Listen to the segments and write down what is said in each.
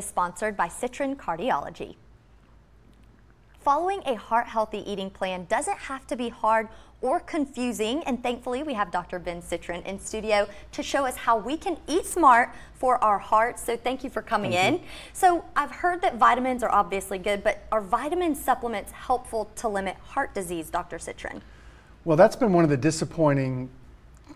is sponsored by Citron Cardiology. Following a heart healthy eating plan doesn't have to be hard or confusing, and thankfully we have Dr. Ben Citron in studio to show us how we can eat smart for our hearts. So thank you for coming thank in. You. So I've heard that vitamins are obviously good, but are vitamin supplements helpful to limit heart disease, Dr. Citron? Well, that's been one of the disappointing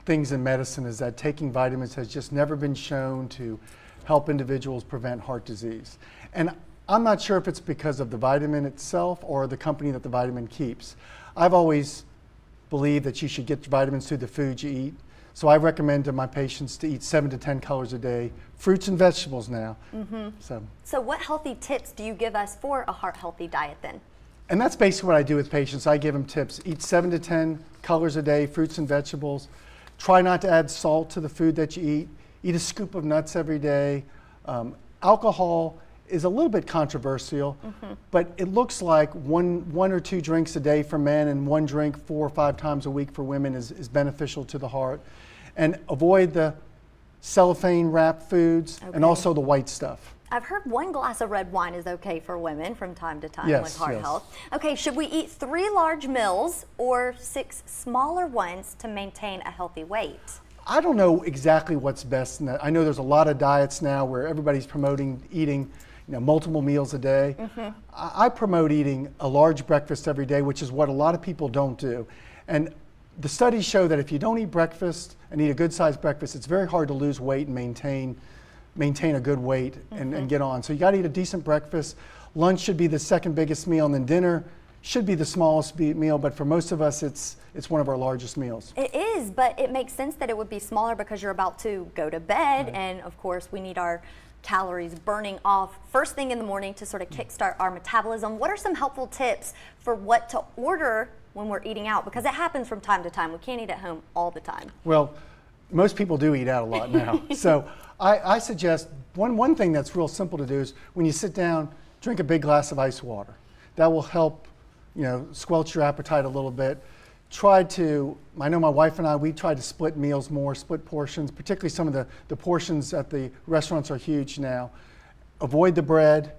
things in medicine is that taking vitamins has just never been shown to help individuals prevent heart disease. And I'm not sure if it's because of the vitamin itself or the company that the vitamin keeps. I've always believed that you should get vitamins through the food you eat. So I recommend to my patients to eat seven to 10 colors a day, fruits and vegetables now. Mm -hmm. So. so what healthy tips do you give us for a heart healthy diet then? And that's basically what I do with patients. I give them tips. Eat seven to 10 colors a day, fruits and vegetables. Try not to add salt to the food that you eat. Eat a scoop of nuts every day. Um, alcohol is a little bit controversial, mm-hmm. but it looks like one, one or two drinks a day for men and one drink four or five times a week for women is, is beneficial to the heart. And avoid the cellophane wrapped foods okay. and also the white stuff. I've heard one glass of red wine is okay for women from time to time yes, with heart yes. health. Okay, should we eat three large meals or six smaller ones to maintain a healthy weight? I don't know exactly what's best. I know there's a lot of diets now where everybody's promoting eating you know, multiple meals a day. Mm -hmm. I, I promote eating a large breakfast every day, which is what a lot of people don't do. And the studies show that if you don't eat breakfast and eat a good sized breakfast, it's very hard to lose weight and maintain maintain a good weight and, mm -hmm. and mm-hmm. get on. So you got to eat a decent breakfast. Lunch should be the second biggest meal, and then dinner should be the smallest meal. But for most of us, it's it's one of our largest meals. It is, but it makes sense that it would be smaller because you're about to go to bed, right. and of course we need our calories burning off first thing in the morning to sort of mm-hmm. kickstart our metabolism. What are some helpful tips for what to order when we're eating out? Because it happens from time to time. We can't eat at home all the time. Well, most people do eat out a lot now. so I, I, suggest one, one thing that's real simple to do is when you sit down, drink a big glass of ice water. That will help, you know, squelch your appetite a little bit. Try to, I know my wife and I, we try to split meals more, split portions, particularly some of the, the portions at the restaurants are huge now. Avoid the bread,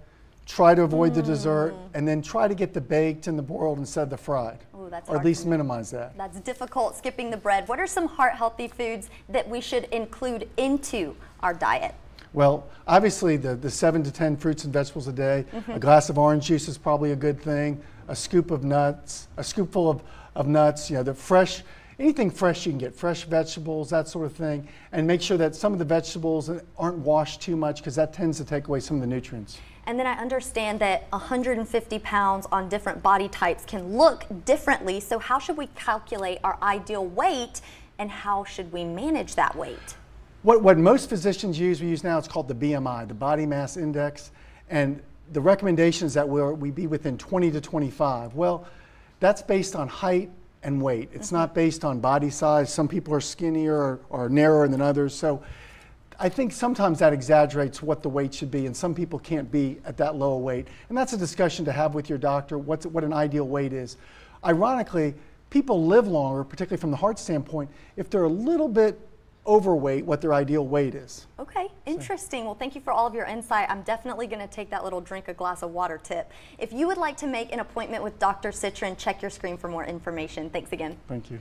try to avoid mm. the dessert, mm. and then try to get the baked and the boiled instead of the fried. Ooh, or at least minimize that. That's difficult, skipping the bread. What are some heart-healthy foods that we should include into our diet? Well, obviously the, the seven to 10 fruits and vegetables a day, mm -hmm. a glass of orange juice is probably a good thing, a scoop of nuts, a scoopful of, of nuts, you know, the fresh, anything fresh you can get, fresh vegetables, that sort of thing, and make sure that some of the vegetables aren't washed too much because that tends to take away some of the nutrients. And then I understand that 150 pounds on different body types can look differently. So how should we calculate our ideal weight and how should we manage that weight? What, what most physicians use, we use now, it's called the BMI, the body mass index. And the recommendation is that we we be within 20 to 25. Well, that's based on height and weight. It's mm -hmm. not based on body size. Some people are skinnier or, or narrower than others. So I think sometimes that exaggerates what the weight should be, and some people can't be at that low a weight. And that's a discussion to have with your doctor, what's, what an ideal weight is. Ironically, people live longer, particularly from the heart standpoint, if they're a little bit overweight what their ideal weight is. Okay, interesting. So. Well, thank you for all of your insight. I'm definitely going to take that little drink a glass of water tip. If you would like to make an appointment with Dr. Citron, check your screen for more information. Thanks again. Thank you.